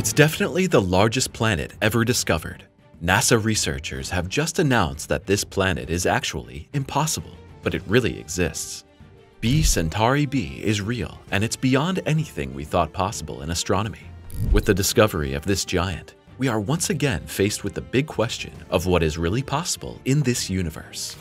It's definitely the largest planet ever discovered. NASA researchers have just announced that this planet is actually impossible, but it really exists. B Centauri b is real, and it's beyond anything we thought possible in astronomy. With the discovery of this giant, we are once again faced with the big question of what is really possible in this universe.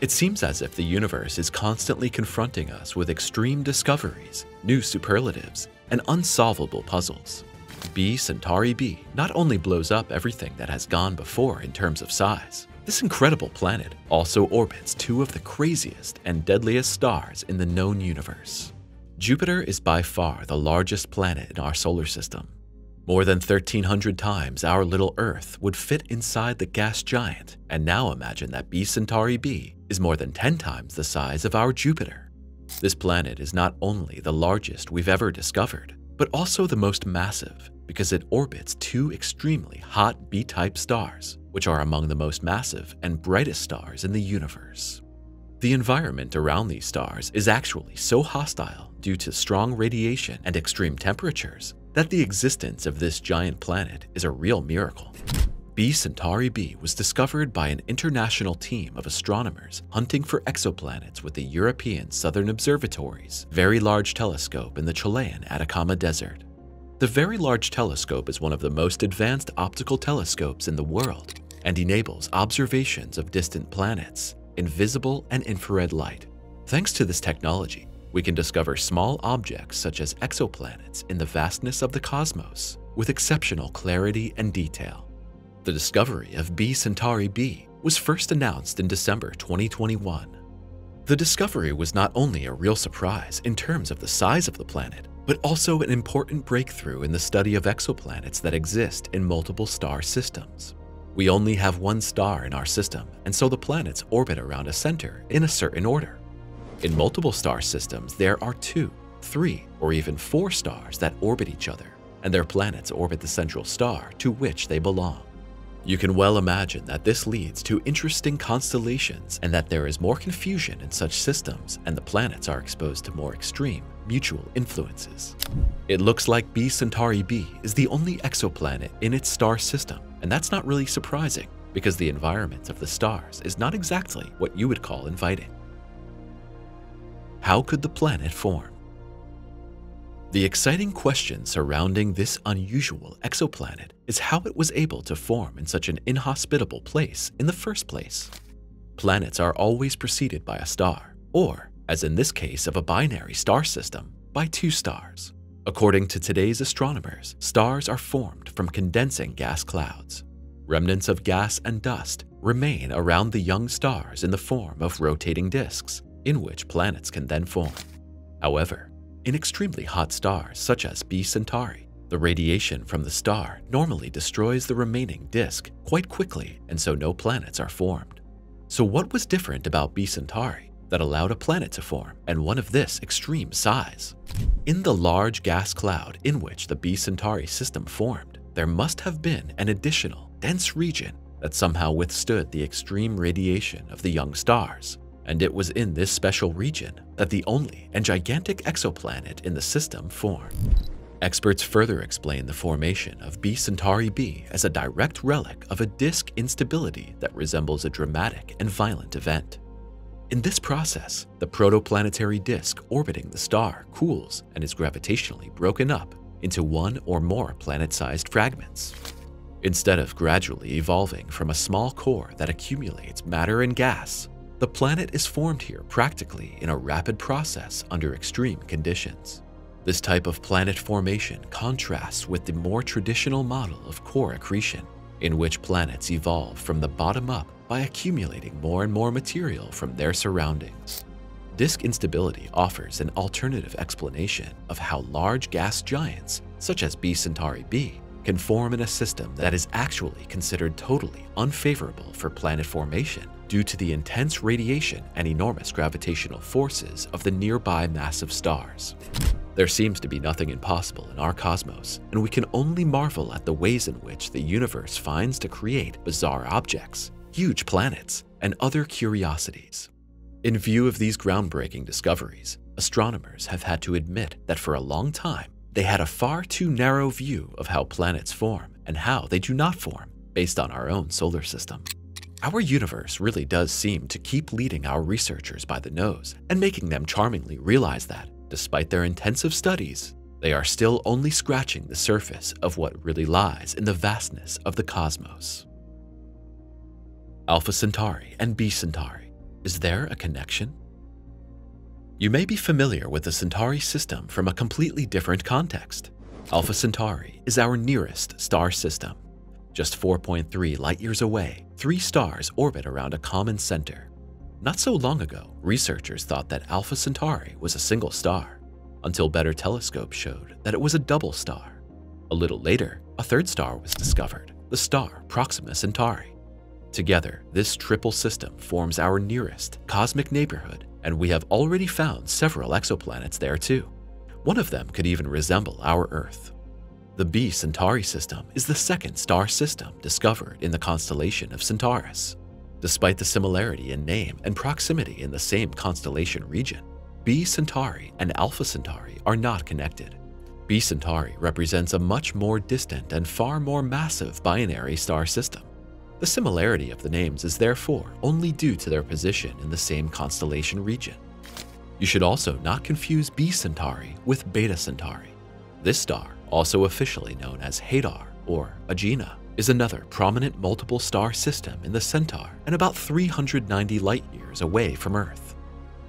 It seems as if the universe is constantly confronting us with extreme discoveries, new superlatives, and unsolvable puzzles. B Centauri b not only blows up everything that has gone before in terms of size, this incredible planet also orbits two of the craziest and deadliest stars in the known universe. Jupiter is by far the largest planet in our solar system. More than 1,300 times our little Earth would fit inside the gas giant, and now imagine that B Centauri b is more than 10 times the size of our Jupiter. This planet is not only the largest we've ever discovered, but also the most massive because it orbits two extremely hot B-type stars, which are among the most massive and brightest stars in the universe. The environment around these stars is actually so hostile due to strong radiation and extreme temperatures that the existence of this giant planet is a real miracle. B Centauri b was discovered by an international team of astronomers hunting for exoplanets with the European Southern Observatory's Very Large Telescope in the Chilean Atacama Desert. The Very Large Telescope is one of the most advanced optical telescopes in the world and enables observations of distant planets in visible and infrared light. Thanks to this technology, we can discover small objects such as exoplanets in the vastness of the cosmos with exceptional clarity and detail. The discovery of B Centauri b was first announced in December 2021. The discovery was not only a real surprise in terms of the size of the planet, but also an important breakthrough in the study of exoplanets that exist in multiple star systems. We only have one star in our system, and so the planets orbit around a center in a certain order. In multiple star systems, there are two, three, or even four stars that orbit each other, and their planets orbit the central star to which they belong. You can well imagine that this leads to interesting constellations and that there is more confusion in such systems and the planets are exposed to more extreme mutual influences. It looks like B Centauri b is the only exoplanet in its star system, and that's not really surprising because the environment of the stars is not exactly what you would call inviting. How could the planet form? The exciting question surrounding this unusual exoplanet is how it was able to form in such an inhospitable place in the first place. Planets are always preceded by a star, or, as in this case of a binary star system, by two stars. According to today's astronomers, stars are formed from condensing gas clouds. Remnants of gas and dust remain around the young stars in the form of rotating disks, in which planets can then form. However, in extremely hot stars such as B Centauri, the radiation from the star normally destroys the remaining disk quite quickly and so no planets are formed. So what was different about B Centauri that allowed a planet to form and one of this extreme size? In the large gas cloud in which the B Centauri system formed, there must have been an additional dense region that somehow withstood the extreme radiation of the young stars and it was in this special region that the only and gigantic exoplanet in the system formed. Experts further explain the formation of B Centauri b as a direct relic of a disk instability that resembles a dramatic and violent event. In this process, the protoplanetary disk orbiting the star cools and is gravitationally broken up into one or more planet-sized fragments. Instead of gradually evolving from a small core that accumulates matter and gas, the planet is formed here practically in a rapid process under extreme conditions. This type of planet formation contrasts with the more traditional model of core accretion, in which planets evolve from the bottom up by accumulating more and more material from their surroundings. Disk instability offers an alternative explanation of how large gas giants, such as B Centauri b, can form in a system that is actually considered totally unfavorable for planet formation due to the intense radiation and enormous gravitational forces of the nearby massive stars. There seems to be nothing impossible in our cosmos, and we can only marvel at the ways in which the universe finds to create bizarre objects, huge planets, and other curiosities. In view of these groundbreaking discoveries, astronomers have had to admit that for a long time, they had a far too narrow view of how planets form and how they do not form based on our own solar system. Our universe really does seem to keep leading our researchers by the nose and making them charmingly realize that, despite their intensive studies, they are still only scratching the surface of what really lies in the vastness of the cosmos. Alpha Centauri and B Centauri. Is there a connection? You may be familiar with the Centauri system from a completely different context. Alpha Centauri is our nearest star system. Just 4.3 light years away, three stars orbit around a common center. Not so long ago, researchers thought that Alpha Centauri was a single star, until better telescopes showed that it was a double star. A little later, a third star was discovered, the star Proxima Centauri. Together, this triple system forms our nearest cosmic neighborhood, and we have already found several exoplanets there too. One of them could even resemble our Earth. The B Centauri system is the second star system discovered in the constellation of Centaurus. Despite the similarity in name and proximity in the same constellation region, B Centauri and Alpha Centauri are not connected. B Centauri represents a much more distant and far more massive binary star system. The similarity of the names is therefore only due to their position in the same constellation region. You should also not confuse B Centauri with Beta Centauri. This star, also officially known as Hadar or Agena, is another prominent multiple star system in the Centaur and about 390 light years away from Earth.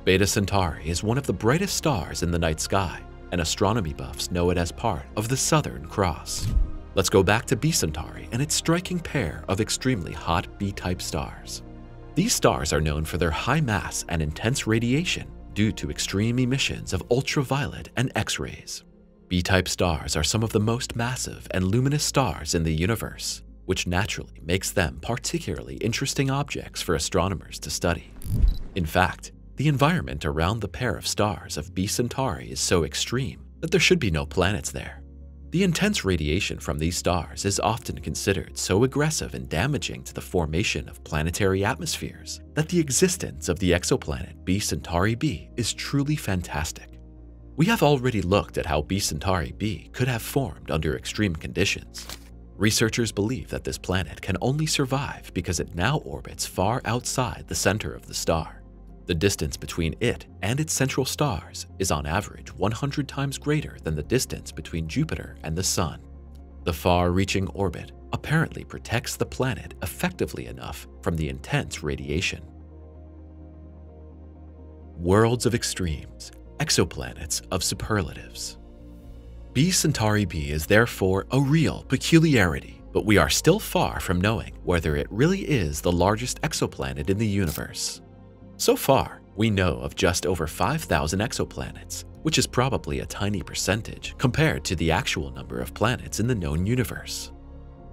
Beta Centauri is one of the brightest stars in the night sky, and astronomy buffs know it as part of the Southern Cross. Let's go back to B Centauri and its striking pair of extremely hot B-type stars. These stars are known for their high mass and intense radiation due to extreme emissions of ultraviolet and X-rays. B-type stars are some of the most massive and luminous stars in the universe, which naturally makes them particularly interesting objects for astronomers to study. In fact, the environment around the pair of stars of B Centauri is so extreme that there should be no planets there. The intense radiation from these stars is often considered so aggressive and damaging to the formation of planetary atmospheres that the existence of the exoplanet B Centauri b is truly fantastic. We have already looked at how B Centauri b could have formed under extreme conditions. Researchers believe that this planet can only survive because it now orbits far outside the center of the star. The distance between it and its central stars is on average 100 times greater than the distance between Jupiter and the Sun. The far-reaching orbit apparently protects the planet effectively enough from the intense radiation. Worlds of extremes, exoplanets of superlatives. B Centauri b is therefore a real peculiarity, but we are still far from knowing whether it really is the largest exoplanet in the universe. So far, we know of just over 5,000 exoplanets, which is probably a tiny percentage compared to the actual number of planets in the known universe.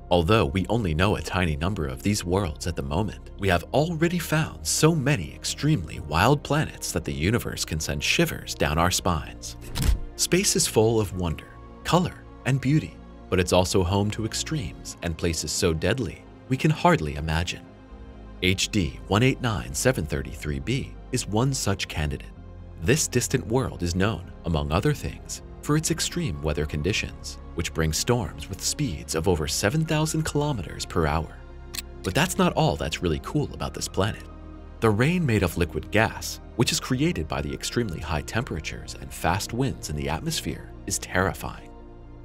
Although we only know a tiny number of these worlds at the moment, we have already found so many extremely wild planets that the universe can send shivers down our spines. Space is full of wonder, color, and beauty, but it's also home to extremes and places so deadly we can hardly imagine. HD 189733b is one such candidate. This distant world is known, among other things, for its extreme weather conditions, which bring storms with speeds of over 7,000 kilometers per hour. But that's not all that's really cool about this planet. The rain made of liquid gas, which is created by the extremely high temperatures and fast winds in the atmosphere, is terrifying.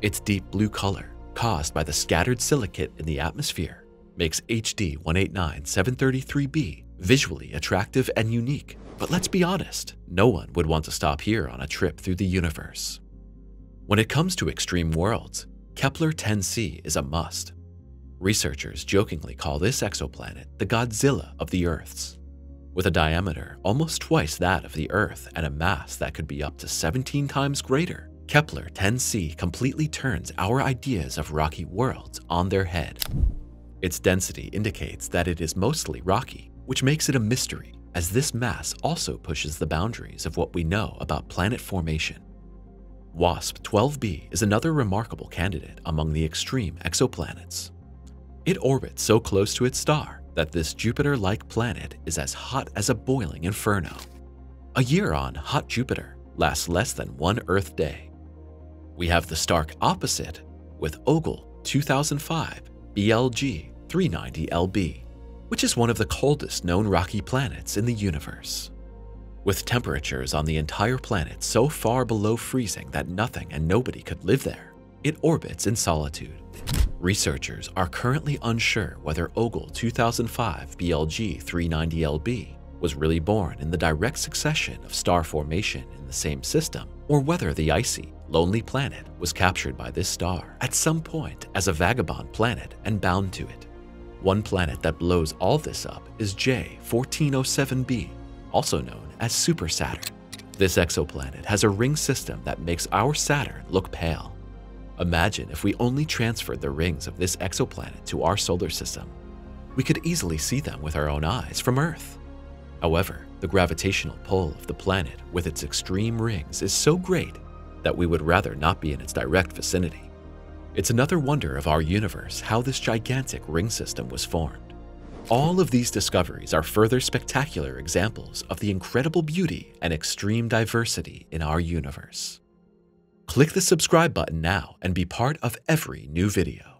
Its deep blue color, caused by the scattered silicate in the atmosphere, makes HD 189733b visually attractive and unique. But let's be honest, no one would want to stop here on a trip through the universe. When it comes to extreme worlds, Kepler 10c is a must. Researchers jokingly call this exoplanet the Godzilla of the Earths. With a diameter almost twice that of the Earth and a mass that could be up to 17 times greater, Kepler 10c completely turns our ideas of rocky worlds on their head. Its density indicates that it is mostly rocky, which makes it a mystery, as this mass also pushes the boundaries of what we know about planet formation. WASP 12b is another remarkable candidate among the extreme exoplanets. It orbits so close to its star that this Jupiter-like planet is as hot as a boiling inferno. A year on hot Jupiter lasts less than one Earth day. We have the stark opposite with Ogle 2005 BLG 390LB, which is one of the coldest known rocky planets in the universe. With temperatures on the entire planet so far below freezing that nothing and nobody could live there, it orbits in solitude. Researchers are currently unsure whether Ogle 2005 BLG 390LB was really born in the direct succession of star formation in the same system, or whether the icy, lonely planet was captured by this star at some point as a vagabond planet and bound to it. One planet that blows all this up is J1407b, also known as Super Saturn. This exoplanet has a ring system that makes our Saturn look pale. Imagine if we only transferred the rings of this exoplanet to our solar system. We could easily see them with our own eyes from Earth. However, the gravitational pull of the planet with its extreme rings is so great that we would rather not be in its direct vicinity. It's another wonder of our universe how this gigantic ring system was formed. All of these discoveries are further spectacular examples of the incredible beauty and extreme diversity in our universe. Click the subscribe button now and be part of every new video.